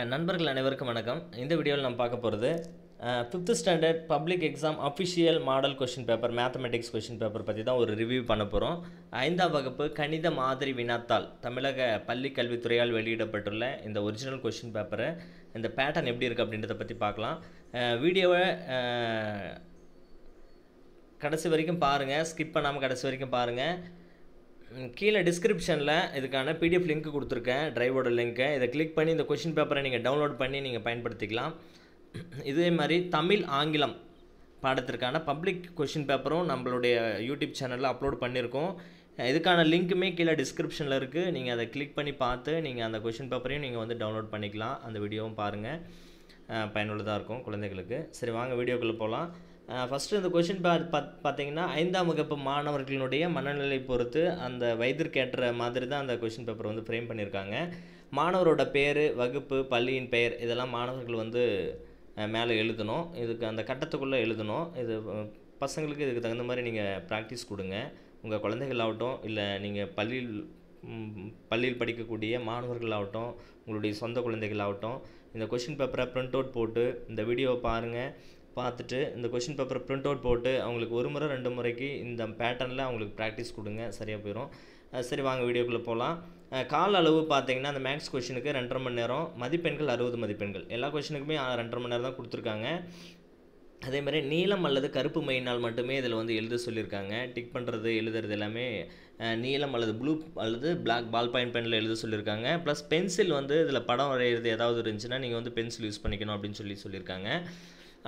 நண்பர்கள் அனைவருக்கும் வணக்கம். இந்த வீடியோவில் நம்ம பார்க்க போகிறது fifth standard public exam official model question paper mathematics question paper பற்றி தான் ஒரு ரிவ்யூ பண்ண போகிறோம் ஐந்தாம் வகுப்பு கணித மாதிரி வினாத்தாள் தமிழக பள்ளி கல்வித்துறையால் வெளியிடப்பட்டுள்ள இந்த ஒரிஜினல் கொஷின் பேப்பரை இந்த பேட்டர்ன் எப்படி இருக்குது அப்படின்றத பற்றி பார்க்கலாம். வீடியோவை கடைசி வரைக்கும் பாருங்கள் ஸ்கிப் பண்ணாமல் கடைசி வரைக்கும் பாருங்கள் கீழே டிஸ்கிரிப்ஷனில் இதுக்கான பிடிஎஃப் லிங்க் கொடுத்துருக்கேன் டிரைவோட லிங்க்கை இதை கிளிக் பண்ணி இந்த கொஷின் பேப்பரை நீங்கள் டவுன்லோட் பண்ணி நீங்கள் பயன்படுத்திக்கலாம். இதே மாதிரி தமிழ் ஆங்கிலம் பாடத்திற்கான பப்ளிக் கொஷின் பேப்பரும் நம்மளுடைய யூடியூப் சேனலில் அப்லோட் பண்ணியிருக்கோம். இதுக்கான லிங்க்குமே கீழே டிஸ்கிரிப்ஷனில் இருக்குது நீங்கள் அதை கிளிக் பண்ணி பார்த்து நீங்கள் அந்த கொஷின் பேப்பரையும் நீங்கள் வந்து டவுன்லோட் பண்ணிக்கலாம். அந்த வீடியோவும் பாருங்கள் பயனுள்ளதாக இருக்கும் குழந்தைகளுக்கு. சரி வாங்க வீடியோக்குள்ளே போகலாம் ஃபஸ்ட்டு இந்த கொஷின் பா பாத் பார்த்தீங்கன்னா ஐந்தாம் வகுப்பு மாணவர்களினுடைய மனநிலை பொறுத்து அந்த வயதிற்கேற்ற மாதிரி தான் அந்த கொஷின் பேப்பர் வந்து ஃப்ரேம் பண்ணியிருக்காங்க மாணவரோட பேர் வகுப்பு பள்ளியின் பெயர் இதெல்லாம் மாணவர்கள் வந்து மேலே எழுதணும். இதுக்கு அந்த கட்டத்துக்குள்ளே எழுதணும். இது பசங்களுக்கு இதுக்கு தகுந்த மாதிரி நீங்கள் ப்ராக்டிஸ் கொடுங்க. உங்கள் குழந்தைகளாகட்டும் இல்லை நீங்கள் பள்ளியில் பள்ளியில் படிக்கக்கூடிய மாணவர்களாகட்டும் உங்களுடைய சொந்த குழந்தைகளாகட்டும் இந்த கொஷின் பேப்பரை பிரிண்ட் அவுட் போட்டு இந்த வீடியோவை பாருங்கள் பார்த்துட்டு இந்த கொஷின் பேப்பரை பிரிண்ட் அவுட் போட்டு அவங்களுக்கு ஒரு முறை ரெண்டு முறைக்கு இந்த பேட்டர்னில் அவங்களுக்கு ப்ராக்டிஸ் கொடுங்க. சரியாக போயிடும் சரி வாங்க வீடியோக்குள்ளே போகலாம் கால அளவு பார்த்தீங்கன்னா அந்த மேக்ஸ் கொஷினுக்கு ரெண்டரை மணி நேரம் மதிப்பெண்கள் அறுபது மதிப்பெண்கள். எல்லா கொஷினுக்குமே ரெண்டரை மணி நேரம் தான் கொடுத்துருக்காங்க. அதே மாதிரி நீலம் அல்லது கருப்பு மையினால் மட்டுமே இதில் வந்து எழுத சொல்லியிருக்காங்க. டிக் பண்ணுறது எழுதுறது எல்லாமே நீலம் அல்லது ப்ளூ அல்லது பிளாக் பால் பாயிண்ட் பெனில் எழுத சொல்லியிருக்காங்க. ப்ளஸ் பென்சில் வந்து இதில் படம் வரைகிறது ஏதாவது இருந்துச்சுன்னா நீங்கள் வந்து பென்சில் யூஸ் பண்ணிக்கணும் அப்படின்னு சொல்லி சொல்லியிருக்காங்க.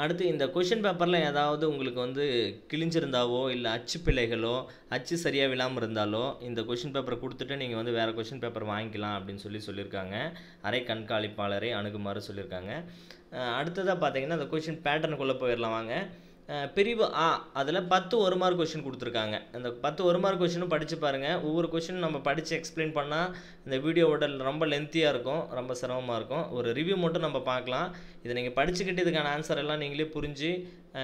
அடுத்து இந்த கொஷின் பேப்பரில் ஏதாவது உங்களுக்கு வந்து கிழிஞ்சிருந்தாவோ இல்லை அச்சு பிழைகளோ அச்சு சரியாக விழாமல் இருந்தாலோ இந்த கொஷின் பேப்பரை கொடுத்துட்டு நீங்கள் வந்து வேறு கொஷின் பேப்பர் வாங்கிக்கலாம் அப்படின்னு சொல்லி சொல்லியிருக்காங்க. அரை கண்காணிப்பாளரை அணுகுமாறு சொல்லியிருக்காங்க. அடுத்ததாக பார்த்தீங்கன்னா அந்த கொஷின் பேட்டர்னுக்குள்ளே போயிடலாம் வாங்க. பிரிவு ஆ அதில் பத்து ஒரு மார்க் கொஷின் கொடுத்துருக்காங்க. அந்த பத்து ஒரு மார்க் கொஷினும் படித்து பாருங்கள் ஒவ்வொரு கொஷினும் நம்ம படித்து எக்ஸ்பிளைன் பண்ணால் இந்த வீடியோவோட ரொம்ப லென்த்தியாக இருக்கும் ரொம்ப சிரமமாக இருக்கும். ஒரு ரிவ்யூ மட்டும் நம்ம பார்க்கலாம். இதை நீங்கள் படிச்சுக்கிட்டு இதுக்கான ஆன்சர் எல்லாம் நீங்களே புரிஞ்சு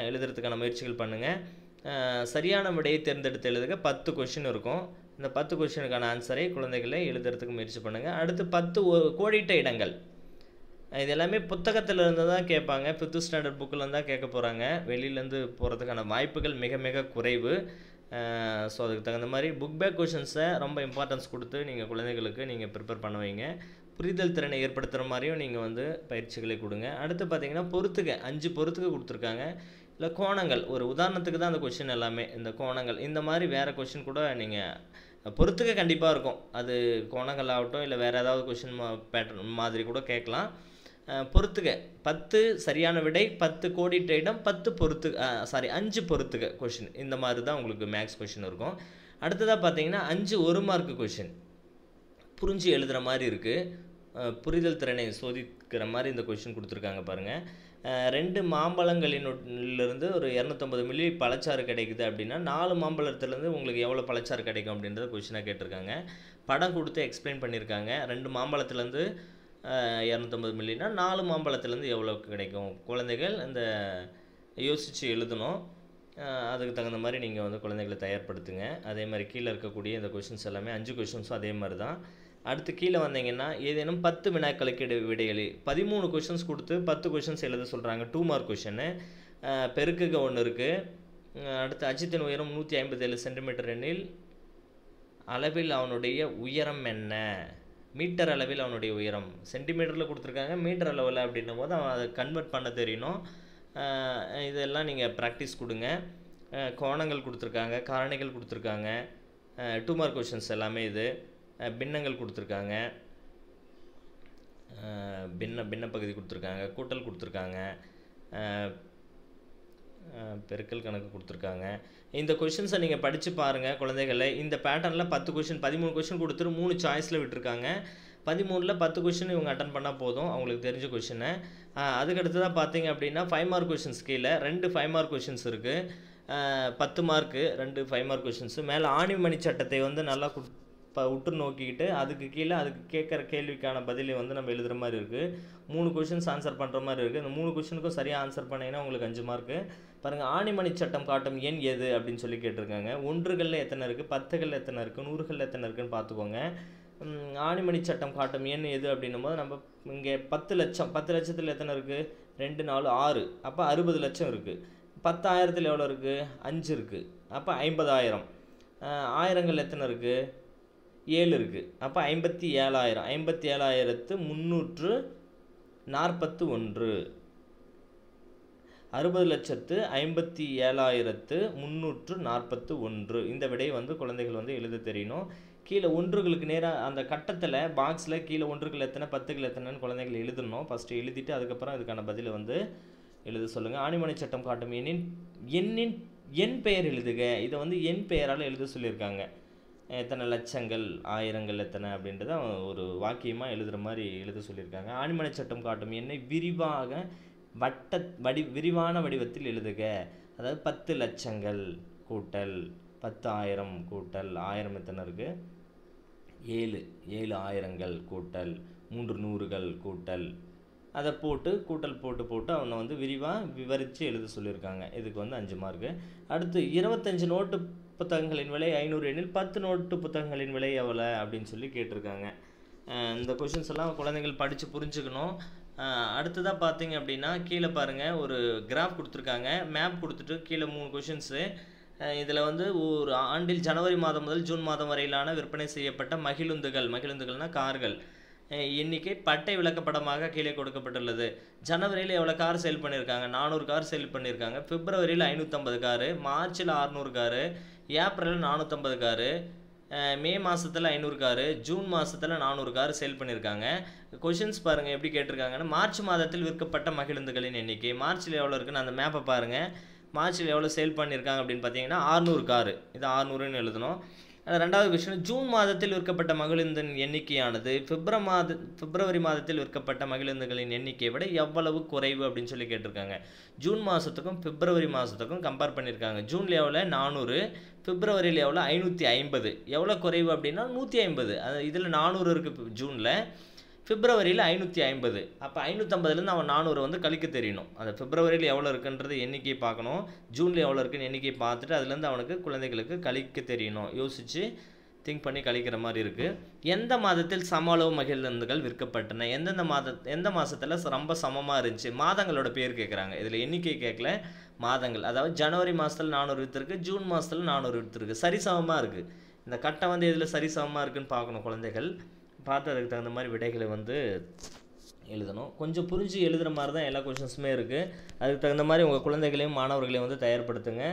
எழுதுறதுக்கான முயற்சிகள் பண்ணுங்கள் சரியான விடையை தேர்ந்தெடுத்து எழுதுக. பத்து கொஷின் இருக்கும். இந்த பத்து கொஷினுக்கான ஆன்சரை குழந்தைகளை எழுதுறதுக்கு முயற்சி பண்ணுங்கள் அடுத்து பத்து கோடிட்ட இடங்கள். இது எல்லாமே புத்தகத்தில் இருந்து தான் கேட்பாங்க. ஃபிஃப்த்து ஸ்டாண்டர்ட் புக்கில் தான் கேட்க போகிறாங்க வெளியிலேருந்து போகிறதுக்கான வாய்ப்புகள் மிக மிக குறைவு. ஸோ அதுக்கு தகுந்த மாதிரி புக் பேக் கொஷின்ஸை ரொம்ப இம்பார்ட்டன்ஸ் கொடுத்து நீங்கள் குழந்தைகளுக்கு நீங்கள் ப்ரிப்பேர் பண்ண வைங்க. புரிதல் திறனை ஏற்படுத்துகிற மாதிரியும் நீங்கள் வந்து பயிற்சிகளை கொடுங்க. அடுத்து பார்த்தீங்கன்னா பொறுத்துக்க அஞ்சு பொறுத்துக்க கொடுத்துருக்காங்க. இல்லை கோணங்கள். ஒரு உதாரணத்துக்கு தான் அந்த கொஷின் எல்லாமே. இந்த கோணங்கள். இந்த மாதிரி வேறு கொஷின் கூட நீங்கள் பொறுத்துக்க கண்டிப்பாக இருக்கும். அது கோணங்கள் ஆகட்டும் இல்லை வேறு ஏதாவது கொஷின் பேட்டர்ன் மாதிரி கூட கேட்கலாம். பொறுத்துக. பத்து சரியான விடை பத்து கோடிட்ட இடம் பத்து பொறுத்து சாரி அஞ்சு பொறுத்துக கொஷின் இந்த மாதிரி தான் உங்களுக்கு மேக்ஸ் கொஷின் இருக்கும். அடுத்ததாக பார்த்தீங்கன்னா அஞ்சு ஒரு மார்க் கொஷின் புரிஞ்சு எழுதுகிற மாதிரி இருக்குது புரிதல் திறனை சோதிக்கிற மாதிரி இந்த கொஷின் கொடுத்துருக்காங்க பாருங்கள் ரெண்டு மாம்பழங்களிலிருந்து ஒரு இரநூத்தம்பது மில்லி பழச்சாறு கிடைக்குது அப்படின்னா நாலு மாம்பழத்துலேருந்து உங்களுக்கு எவ்வளோ பழச்சாறு கிடைக்கும் அப்படின்றத கொஷினாக கேட்டிருக்காங்க. படம் கொடுத்து எக்ஸ்பிளைன் பண்ணியிருக்காங்க. ரெண்டு மாம்பழத்துலேருந்து இரநூத்தம்பது மில்லினா நாலு மாம்பழத்துலேருந்து எவ்வளோ கிடைக்கும்? குழந்தைகள் இந்த யோசித்து எழுதணும். அதுக்கு தகுந்த மாதிரி நீங்கள் வந்து குழந்தைகளை தயார்படுத்துங்க. அதே மாதிரி கீழே இருக்கக்கூடிய இந்த கொஷின்ஸ் எல்லாமே அஞ்சு கொஷின்ஸும் அதே மாதிரி தான். அடுத்து கீழே வந்தீங்கன்னா ஏதேனும் பத்து வினாக்களுக்கு இட விடைகளி பதிமூணு கொஷின்ஸ் கொடுத்து பத்து கொஷின்ஸ் எழுத சொல்கிறாங்க டூ மார்க் கொஷின்னு பெருக்குக ஒன்று இருக்குது அடுத்து அஜித்தின் உயரம் நூற்றி ஐம்பத்தேழு சென்டிமீட்டர் எண்ணில் அளவில் அவனுடைய உயரம் என்ன? மீட்டர் அளவில் அவனுடைய உயரம். சென்டிமீட்டரில் கொடுத்துருக்காங்க. மீட்டர் அளவில் அப்படின்னும் போது அவன் அதை கன்வெர்ட் பண்ண தெரியணும் இதெல்லாம் நீங்கள் ப்ராக்டிஸ் கொடுங்க. கோணங்கள் கொடுத்துருக்காங்க. காரணிகள் கொடுத்துருக்காங்க. டூ மார்க் கொஷின்ஸ் எல்லாமே இது. பின்னங்கள் கொடுத்துருக்காங்க. பின்ன பின்ன பகுதி கொடுத்துருக்காங்க. கூட்டல் கொடுத்துருக்காங்க. பெருக்கல் கணக்கு கொடுத்துருக்காங்க. இந்த கொஷின்ஸை நீங்கள் படித்து பாருங்கள் குழந்தைகளை இந்த பேட்டர்னில் பத்து கொஷின் பதிமூணு கொஷின் கொடுத்துட்டு மூணு சாய்ஸில் விட்டுருக்காங்க. பதிமூணில் பத்து கொஷின் இவங்க அட்டன் பண்ணால் போதும் அவங்களுக்கு தெரிஞ்ச கொஷினை அதுக்கடுத்து தான் பார்த்தீங்க அப்படின்னா ஃபைவ் மார்க் கொஷின்ஸ் கீழே ரெண்டு ஃபைவ் மார்க் கொஷின்ஸ் இருக்குது பத்து மார்க்கு ரெண்டு ஃபைவ் மார்க் கொஷின்ஸு மேலே ஆணிமணி சட்டத்தை வந்து நல்லா குட் இப்போ உற்று நோக்கிக்கிட்டு அதுக்கு கீழே அதுக்கு கேட்குற கேள்விக்கான பதிலை வந்து நம்ம எழுதுகிற மாதிரி இருக்குது மூணு கொஷின்ஸ் ஆன்சர் பண்ணுற மாதிரி இருக்குது இந்த மூணு கொஷினுக்கும் சரியாக ஆன்சர் பண்ணீங்கன்னா உங்களுக்கு அஞ்சு மார்க்கு பாருங்கள் ஆணிமணி சட்டம் காட்டும் எண் எது அப்படின்னு சொல்லி கேட்டிருக்காங்க. ஒன்றுகளில் எத்தனை இருக்குது பத்துகளில் எத்தனை இருக்குது நூறுகளில் எத்தனை இருக்குன்னு பார்த்துக்கோங்க. ஆணிமணி சட்டம் காட்டும் எண் எது அப்படின்னும் போது நம்ம இங்கே பத்து லட்சம் பத்து லட்சத்தில் எத்தனை இருக்குது ரெண்டு நாலு ஆறு. அப்போ அறுபது லட்சம் இருக்குது பத்தாயிரத்தில் எவ்வளோ இருக்குது அஞ்சு இருக்குது அப்போ ஐம்பதாயிரம். ஆயிரங்கள் எத்தனை இருக்குது ஏழு இருக்குது அப்போ ஐம்பத்தி ஏழாயிரம். ஐம்பத்தி ஏழாயிரத்து முந்நூற்று நாற்பத்து ஒன்று. அறுபது லட்சத்து ஐம்பத்தி ஏழாயிரத்து முந்நூற்று நாற்பத்து ஒன்று. இந்த விடையை வந்து குழந்தைகள் வந்து எழுத தெரியணும் கீழே ஒன்றுகளுக்கு நேராக அந்த கட்டத்தில் பாக்ஸில் கீழே ஒன்றுகள் எத்தனை பத்துகள் எத்தனைன்னு குழந்தைகள் எழுதணும். ஃபஸ்ட்டு எழுதிட்டு அதுக்கப்புறம் இதுக்கான பதிலை வந்து எழுத சொல்லுங்கள் ஆணிமனை சட்டம் காட்டும் எண்ணின் எண்ணின் என் பெயர் எழுதுக. இதை வந்து என் பெயரால் எழுத சொல்லியிருக்காங்க. எத்தனை லட்சங்கள் ஆயிரங்கள் எத்தனை அப்படின்றத ஒரு வாக்கியமாக எழுதுகிற மாதிரி எழுத சொல்லியிருக்காங்க. ஆணிமனை சட்டம் காட்டும் எண்ணை விரிவாக வட்ட வடி விரிவான வடிவத்தில் எழுதுக. அதாவது பத்து லட்சங்கள் கூட்டல் பத்து ஆயிரம் கூட்டல் ஆயிரம் எத்தனை இருக்குது ஏழு ஏழு ஆயிரங்கள் கூட்டல் மூன்று நூறுகள் கூட்டல் அதை போட்டு கூட்டல் போட்டு போட்டு அவனை வந்து விரிவாக விவரித்து எழுத சொல்லியிருக்காங்க. இதுக்கு வந்து அஞ்சு மார்க்கு அடுத்து இருபத்தஞ்சு நோட்டு புத்தகங்களின் விலை ஐநூறு எண்ணில் பத்து நோட்டு புத்தகங்களின் விலை எவ்வளோ அப்படின்னு சொல்லி கேட்டிருக்காங்க. இந்த கொஷின்ஸ் எல்லாம் குழந்தைகள் படித்து புரிஞ்சுக்கணும். அடுத்ததாக பார்த்தீங்க அப்படின்னா கீழே பாருங்கள் ஒரு கிராஃப் கொடுத்துருக்காங்க. மேப் கொடுத்துட்டு கீழே மூணு கொஷின்ஸு இதில் வந்து ஒரு ஆண்டில் ஜனவரி மாதம் முதல் ஜூன் மாதம் வரையிலான விற்பனை செய்யப்பட்ட மகிழுந்துகள். மகிழுந்துகள்னா கார்கள். எண்ணிக்கை பட்டை விளக்கப்படமாக கீழே கொடுக்கப்பட்டுள்ளது. ஜனவரியில் எவ்வளோ கார் சேல் பண்ணியிருக்காங்க நானூறு கார் சேல் பண்ணியிருக்காங்க பிப்ரவரியில் ஐநூற்றம்பது காரு. மார்ச்சில் அறுநூறு காரு. ஏப்ரலில் நானூற்றம்பது காரு. மே மாதத்தில் ஐநூறு காரு. ஜூன் மாதத்தில் நானூறு கார் சேல் பண்ணியிருக்காங்க கொஷின்ஸ் பாருங்கள் எப்படி கேட்டிருக்காங்கன்னா. மார்ச் மாதத்தில் விற்கப்பட்ட மகிழுந்துகளின் எண்ணிக்கை. மார்ச்சில் எவ்வளோ இருக்குன்னு அந்த மேப்பை பாருங்கள் மார்ச்சில் எவ்வளோ சேல் பண்ணியிருக்காங்க அப்படின்னு பார்த்தீங்கன்னா ஆறுநூறு காரு. இது ஆறுநூறுன்னு எழுதணும். ரெண்டாவது விஷயம் ஜூன் மாதத்தில் விற்கப்பட்ட மகிழுந்தின் எண்ணிக்கையானது பிப்ரவரி மாத பிப்ரவரி மாதத்தில் விற்கப்பட்ட மகிழுந்துகளின் எண்ணிக்கையை விட எவ்வளவு குறைவு அப்படின்னு சொல்லி கேட்டிருக்காங்க. ஜூன் மாதத்துக்கும் பிப்ரவரி மாதத்துக்கும் கம்பேர் பண்ணியிருக்காங்க. ஜூன் லெவலில் நானூறு. பிப்ரவரியில் எவ்வளோ ஐநூற்றி ஐம்பது. எவ்வளோ குறைவு அப்படின்னா நூற்றி ஐம்பது. அது இதில் நானூறு இருக்குது ஜூனில். பிப்ரவரியில் ஐநூற்றி ஐம்பது. அப்போ ஐநூற்றம்பதுலேருந்து அவன் நானூறு வந்து கழிக்க தெரியணும். அந்த பிப்ரவரியில் எவ்வளோ இருக்குன்றது எண்ணிக்கை பார்க்கணும். ஜூனில் எவ்வளோ இருக்குன்னு எண்ணிக்கை பார்த்துட்டு அதுலேருந்து அவனுக்கு குழந்தைகளுக்கு கழிக்க தெரியணும். யோசித்து திங்க் பண்ணி கழிக்கிற மாதிரி இருக்குது எந்த மாதத்தில் சம அளவு மகிழ்ந்துகள் விற்கப்பட்டன? எந்தெந்த மாத எந்த மாதத்தில் ரொம்ப சமமாக இருந்துச்சு? மாதங்களோட பேர் கேட்குறாங்க இதில் எண்ணிக்கை கேட்கல மாதங்கள் அதாவது ஜனவரி மாதத்தில் நானூறு விற்றுருக்கு ஜூன் மாதத்தில் நானூறு விற்றுருக்கு சரிசமமாக இருக்குது இந்த கட்டம் வந்து எதில் சரிசமமாக இருக்குதுன்னு பார்க்கணும் குழந்தைகள். பார்த்து அதுக்கு தகுந்த மாதிரி விடைகளை வந்து எழுதணும். கொஞ்சம் புரிஞ்சு எழுதுகிற மாதிரி தான் எல்லா கொஷின்ஸுமே இருக்குது அதுக்கு தகுந்த மாதிரி உங்கள் குழந்தைகளையும் மாணவர்களையும் வந்து தயார்படுத்துங்க.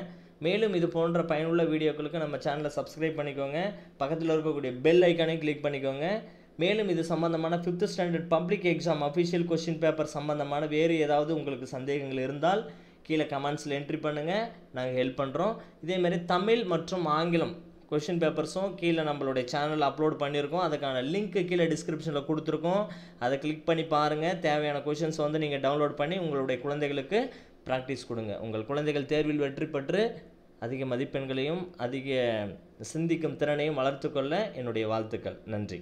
மேலும் இது போன்ற பயனுள்ள வீடியோக்களுக்கு நம்ம சேனலை சப்ஸ்கிரைப் பண்ணிக்கோங்க. பக்கத்தில் இருக்கக்கூடிய பெல் ஐக்கானையும் கிளிக் பண்ணிக்கோங்க. மேலும் இது சம்பந்தமான fifth standard public exam official question paper சம்பந்தமான வேறு ஏதாவது உங்களுக்கு சந்தேகங்கள் இருந்தால் கீழே கமெண்ட்ஸில் என்ட்ரி பண்ணுங்கள் நாங்கள் ஹெல்ப் பண்ணுறோம் இதேமாரி தமிழ் மற்றும் ஆங்கிலம் கொஷின் பேப்பர்ஸும் கீழே நம்மளுடைய சேனல் அப்லோட் பண்ணியிருக்கோம். அதுக்கான லிங்க் கீழே டிஸ்கிரிப்ஷனில் கொடுத்துருக்கோம். அதை கிளிக் பண்ணி பாருங்கள் தேவையான கொஷின்ஸ் வந்து நீங்கள் டவுன்லோட் பண்ணி உங்களுடைய குழந்தைகளுக்கு ப்ராக்டிஸ் கொடுங்க. உங்கள் குழந்தைகள் தேர்வில் வெற்றி பெற்று அதிக மதிப்பெண்களையும் அதிக சிந்திக்கும் திறனையும் வளர்த்துக்கொள்ள என்னுடைய வாழ்த்துக்கள். நன்றி.